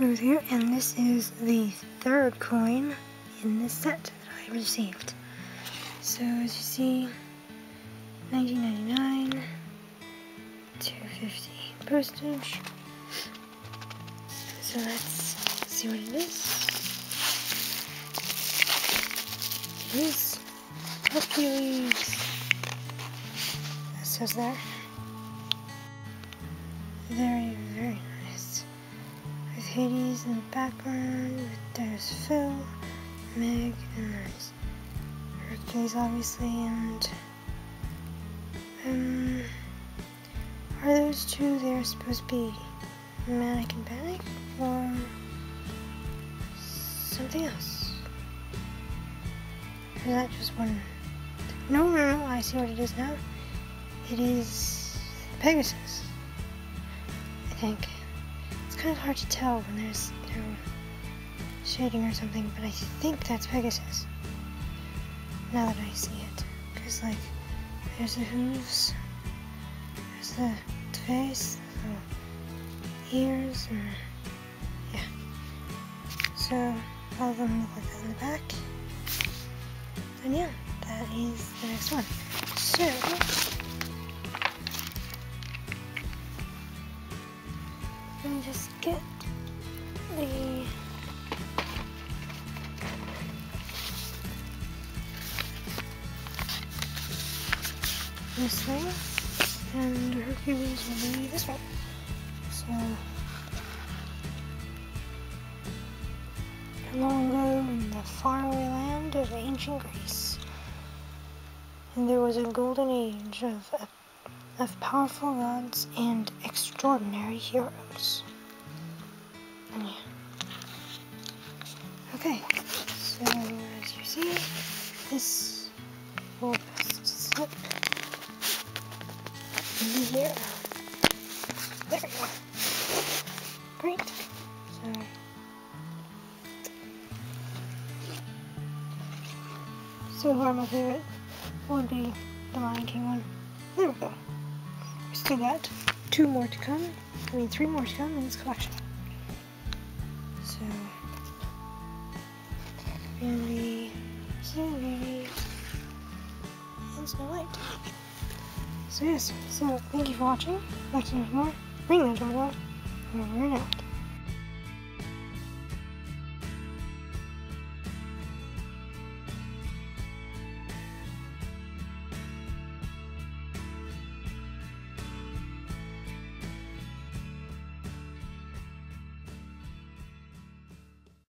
Here, and this is the third coin in this set that I received. So as you see, 1999, 250 postage. So let's see what it is. It is Hercules. That says there. Hades in the background, there's Phil, Meg, and there's Hercules obviously, and um, are those two there supposed to be Manic and Panic, or something else? Or is that just one? No, no, no, I see what it is now. It is Pegasus I think. It's kind of hard to tell when there's no shading or something, but I think that's Pegasus. Now that I see it. Because, like, there's the hooves, there's the face, the ears, and yeah. So, all of them look like that in the back. And yeah, that is the next one. So, and just get the this thing and Hercules will be this one. So long ago in the faraway land of ancient Greece, and there was a golden age of of powerful gods and extraordinary heroes. Okay, so as you see, this will slip in here. There we go. Great. So so far my favorite would be the Lion King one. There we go. We still got two more to come. I mean, three more to come in this collection. So yes, so thank you for watching. Like to know more, ring that doorbell, over and we're out.